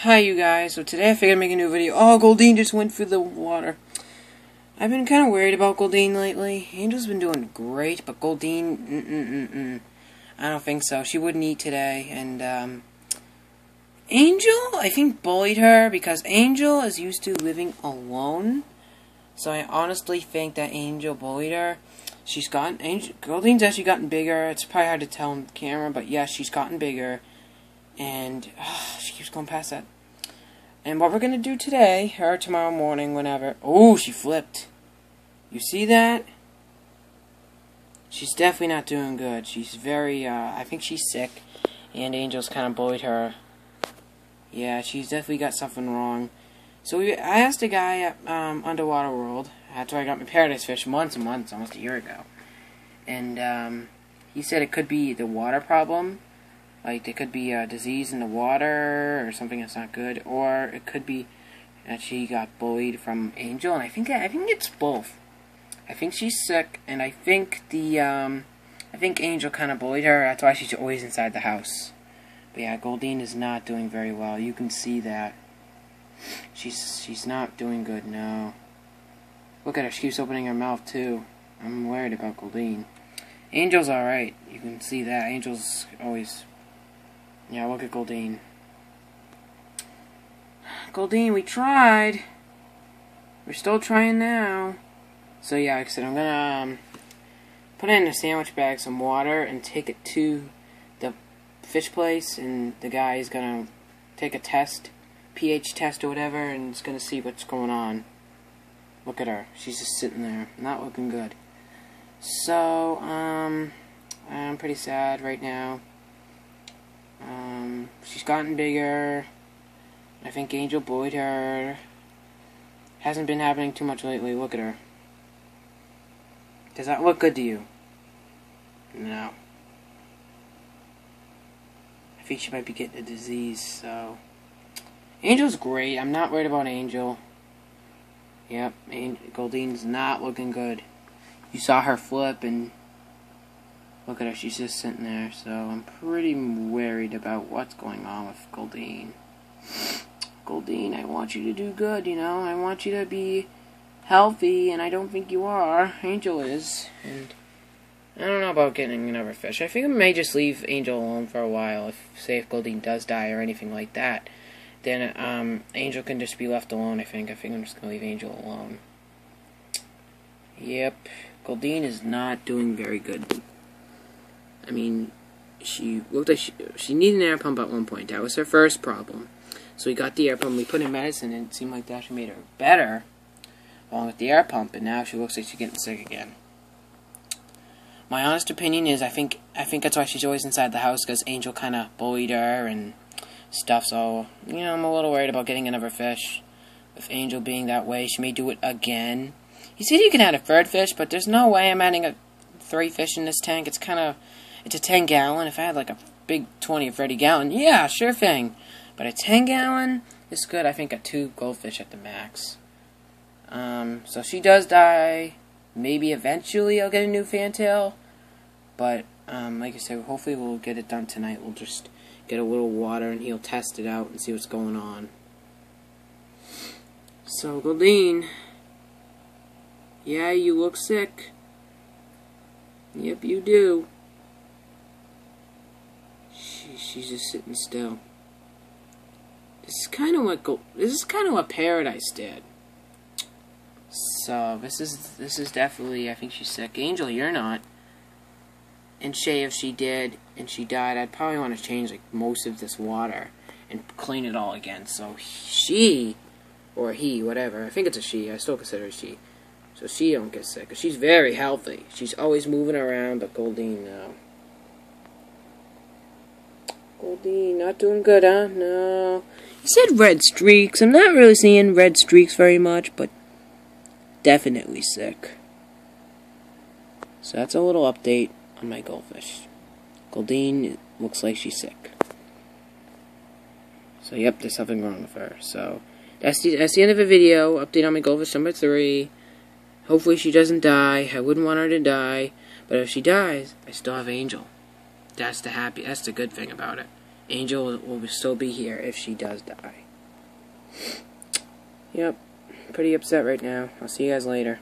Hi you guys, so today I figured I'd make a new video. Oh, Goldien just went through the water. I've been kind of worried about Goldien lately. Angel's been doing great, but Goldien, mm-mm-mm-mm. I don't think so. She wouldn't eat today, and, um... Angel, I think, bullied her because Angel is used to living alone. So I honestly think that Angel bullied her. She's gotten, Angel, Goldien's actually gotten bigger. It's probably hard to tell on camera, but yes, she's gotten bigger. And oh, she keeps going past that. And what we're going to do today, or tomorrow morning, whenever. Oh, she flipped. You see that? She's definitely not doing good. She's very, uh, I think she's sick. And Angel's kind of bullied her. Yeah, she's definitely got something wrong. So we, I asked a guy at um, Underwater World. That's where I got my paradise fish months and months, almost a year ago. And um, he said it could be the water problem like there could be a disease in the water or something that's not good, or it could be that she got bullied from Angel, and I think I think it's both. I think she's sick, and I think the um, I think Angel kind of bullied her. That's why she's always inside the house. But yeah, Goldien is not doing very well. You can see that. She's she's not doing good now. Look at her. She keeps opening her mouth too. I'm worried about Goldien. Angel's alright. You can see that. Angel's always yeah, look at Goldien. Goldien, we tried. We're still trying now. So yeah, like I said, I'm gonna um, put in a sandwich bag, some water, and take it to the fish place, and the guy is gonna take a test, pH test or whatever, and it's gonna see what's going on. Look at her. She's just sitting there, not looking good. So, um, I'm pretty sad right now. Um, she's gotten bigger. I think Angel bullied her. Hasn't been happening too much lately. Look at her. Does that look good to you? No. I think she might be getting a disease, so... Angel's great. I'm not worried about Angel. Yep, Angel, Goldien's not looking good. You saw her flip and Look at her, she's just sitting there, so I'm pretty worried about what's going on with Goldien. Goldien, I want you to do good, you know? I want you to be healthy, and I don't think you are. Angel is, and I don't know about getting another fish. I think I may just leave Angel alone for a while, if, say, if Goldien does die or anything like that. Then, um, Angel can just be left alone, I think. I think I'm just gonna leave Angel alone. Yep, Goldien is not doing very good. I mean, she looked like she, she needed an air pump at one point. That was her first problem. So we got the air pump, we put in medicine, and it seemed like that actually made her better, along with the air pump, and now she looks like she's getting sick again. My honest opinion is, I think I think that's why she's always inside the house, because Angel kind of bullied her and stuff, so, you know, I'm a little worried about getting another fish. With Angel being that way, she may do it again. He said you can add a third fish, but there's no way I'm adding a three fish in this tank. It's kind of it's a 10 gallon. If I had like a big 20 or 30 gallon, yeah, sure thing. But a 10 gallon is good. I think a two goldfish at the max. Um, so she does die. Maybe eventually I'll get a new fantail. But, um, like I said, hopefully we'll get it done tonight. We'll just get a little water and he'll test it out and see what's going on. So, Goldien. Yeah, you look sick. Yep, you do she's just sitting still. This is kind of what go this is kind of what Paradise did. So this is this is definitely I think she's sick. Angel, you're not. And Shay, if she did and she died, I'd probably want to change like most of this water and clean it all again. So she or he, whatever. I think it's a she. I still consider it she. So she don't get sick. She's very healthy. She's always moving around, but Goldien, no. Goldien, not doing good, huh? No. He said red streaks. I'm not really seeing red streaks very much, but definitely sick. So that's a little update on my goldfish. Goldien looks like she's sick. So yep, there's something wrong with her. So that's the that's the end of the video. Update on my goldfish number three. Hopefully she doesn't die. I wouldn't want her to die, but if she dies, I still have Angel. That's the happy. That's the good thing about it. Angel will still be here if she does die. Yep, pretty upset right now. I'll see you guys later.